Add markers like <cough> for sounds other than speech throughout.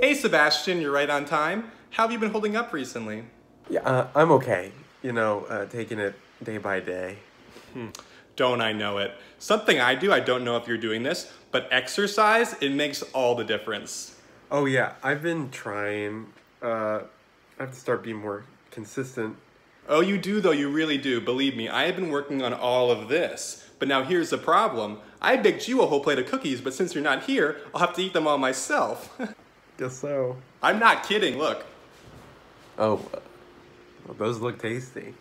Hey Sebastian, you're right on time. How have you been holding up recently? Yeah, uh, I'm okay. You know, uh, taking it day by day. Don't I know it? Something I do, I don't know if you're doing this, but exercise, it makes all the difference. Oh yeah, I've been trying. Uh, I have to start being more consistent. Oh, you do though, you really do. Believe me, I have been working on all of this. But now here's the problem. I baked you a whole plate of cookies, but since you're not here, I'll have to eat them all myself. <laughs> Guess so. I'm not kidding, look. Oh, well, those look tasty.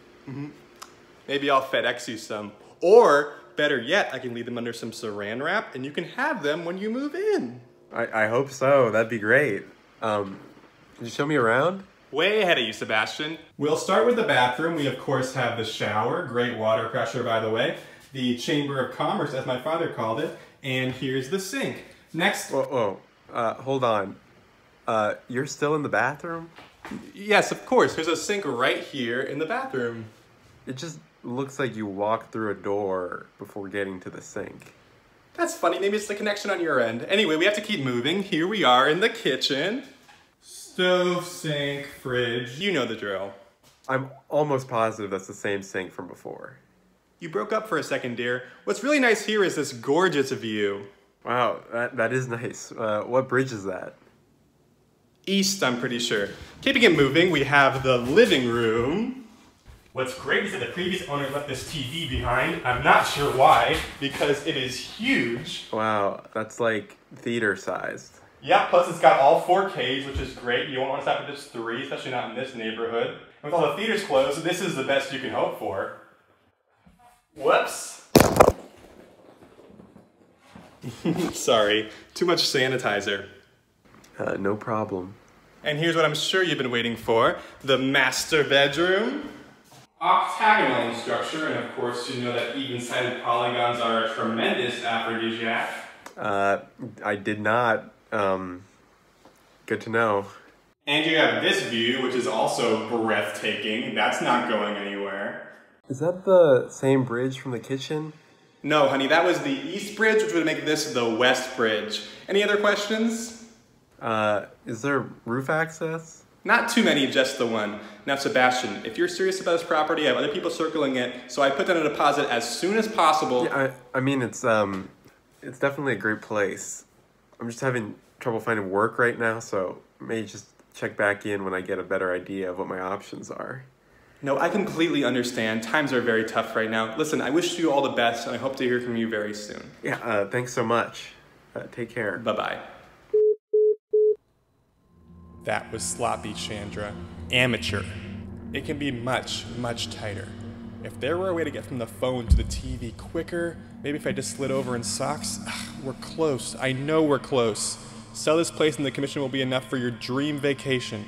Maybe I'll FedEx you some. Or, better yet, I can leave them under some saran wrap and you can have them when you move in. I, I hope so. That'd be great. Um, can you show me around? Way ahead of you, Sebastian. We'll start with the bathroom. We, of course, have the shower, great water pressure, by the way, the Chamber of Commerce, as my father called it, and here's the sink. Next, Whoa, whoa. Uh, hold on. Uh, you're still in the bathroom? yes, of course, there's a sink right here in the bathroom. It just looks like you walked through a door before getting to the sink. That's funny, maybe it's the connection on your end. Anyway, we have to keep moving. Here we are in the kitchen. Stove, sink, fridge, you know the drill. I'm almost positive that's the same sink from before. You broke up for a second, dear. What's really nice here is this gorgeous view. Wow, that, that is nice. Uh, what bridge is that? East, I'm pretty sure. Keeping it moving, we have the living room. What's great is that the previous owner left this TV behind. I'm not sure why, because it is huge. Wow, that's like theater sized. Yeah, plus it's got all 4Ks, which is great. You won't want to stop at just three, especially not in this neighborhood. And with all the theaters closed, this is the best you can hope for. Whoops. <laughs> Sorry, too much sanitizer. Uh, no problem. And here's what I'm sure you've been waiting for the master bedroom. Octagonal in structure, and of course, you know that even sided polygons are a tremendous aphrodisiac. Uh, I did not. Um, good to know. And you have this view, which is also breathtaking. That's not going anywhere. Is that the same bridge from the kitchen? No, honey, that was the east bridge, which would make this the west bridge. Any other questions? Uh, is there roof access? Not too many, just the one. Now, Sebastian, if you're serious about this property, I have other people circling it, so I put down a deposit as soon as possible. Yeah, I, I mean, it's um, it's definitely a great place. I'm just having trouble finding work right now, so maybe just check back in when I get a better idea of what my options are. No, I completely understand. Times are very tough right now. Listen, I wish you all the best, and I hope to hear from you very soon. Yeah, uh, thanks so much. Uh, take care. Bye bye. That was sloppy, Chandra. Amateur. It can be much, much tighter. If there were a way to get from the phone to the TV quicker, maybe if I just slid over in socks, ah, we're close. I know we're close. Sell this place and the commission will be enough for your dream vacation.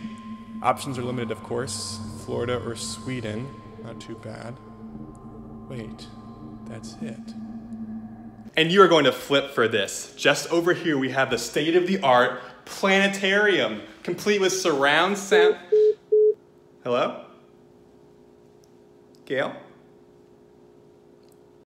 Options are limited, of course. Florida or Sweden. Not too bad. Wait, that's it. And you are going to flip for this. Just over here, we have the state of the art planetarium, complete with surround sound. Hello? Gail?